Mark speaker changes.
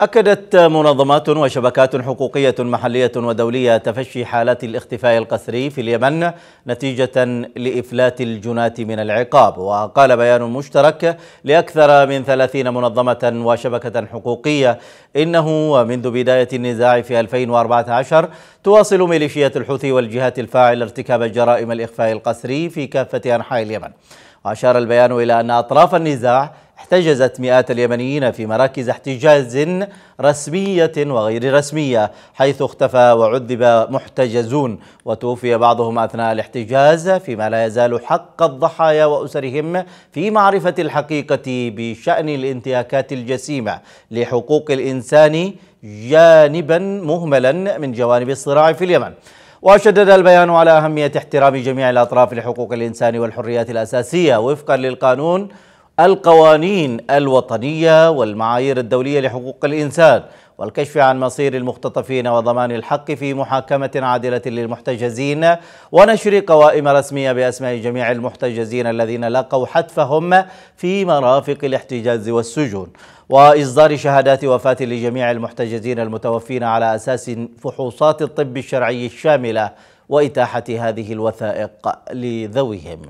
Speaker 1: أكدت منظمات وشبكات حقوقية محلية ودولية تفشي حالات الاختفاء القسري في اليمن نتيجة لإفلات الجناة من العقاب. وقال بيان مشترك لأكثر من ثلاثين منظمة وشبكة حقوقية إنه منذ بداية النزاع في 2014 تواصل ميليشيات الحوثي والجهات الفاعلة ارتكاب جرائم الإخفاء القسري في كافة أنحاء اليمن. وأشار البيان إلى أن أطراف النزاع احتجزت مئات اليمنيين في مراكز احتجاز رسمية وغير رسمية حيث اختفى وعذب محتجزون وتوفي بعضهم أثناء الاحتجاز فيما لا يزال حق الضحايا وأسرهم في معرفة الحقيقة بشأن الانتهاكات الجسيمة لحقوق الإنسان جانبا مهملا من جوانب الصراع في اليمن. وشدد البيان على أهمية احترام جميع الأطراف لحقوق الإنسان والحريات الأساسية وفقا للقانون القوانين الوطنية والمعايير الدولية لحقوق الإنسان والكشف عن مصير المختطفين وضمان الحق في محاكمة عادلة للمحتجزين ونشر قوائم رسمية بأسماء جميع المحتجزين الذين لقوا حتفهم في مرافق الاحتجاز والسجون وإصدار شهادات وفاة لجميع المحتجزين المتوفين على أساس فحوصات الطب الشرعي الشاملة وإتاحة هذه الوثائق لذويهم.